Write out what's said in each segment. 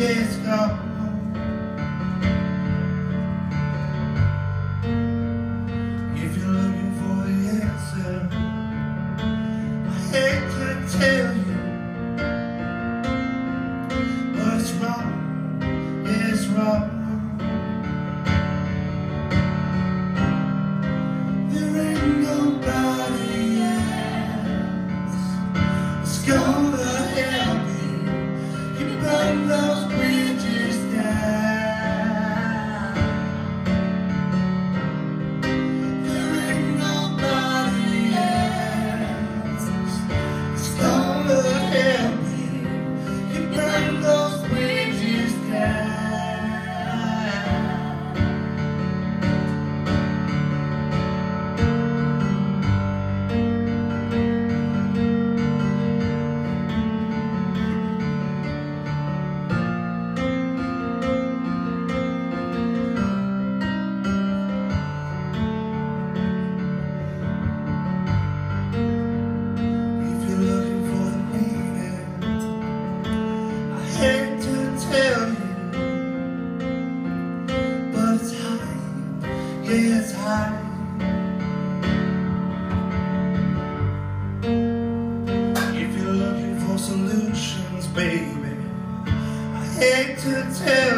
Yes, God. If you're looking for the answer, I hate to tell you. hate to tell you, but it's time. yeah, it's time. If you're looking for solutions, baby, I hate to tell you.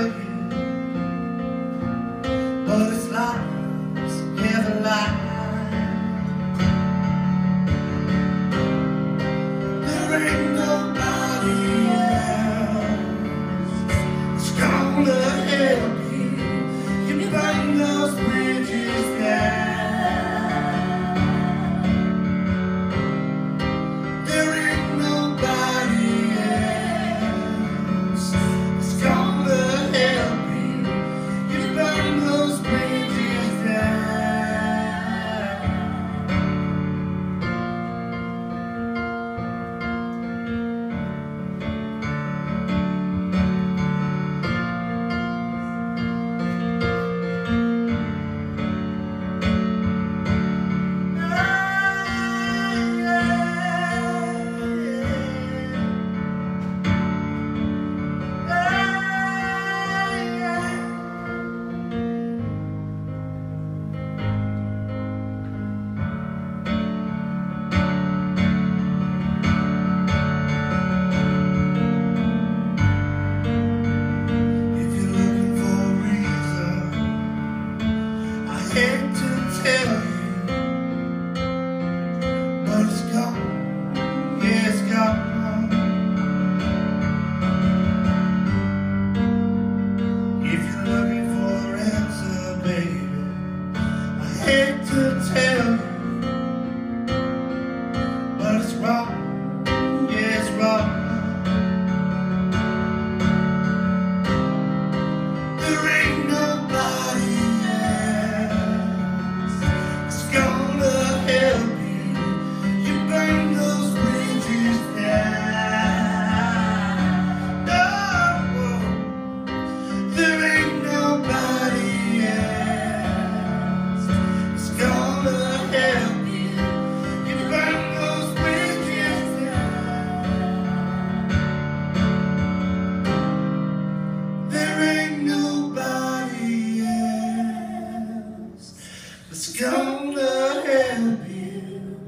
It's gonna help you.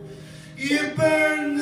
You burn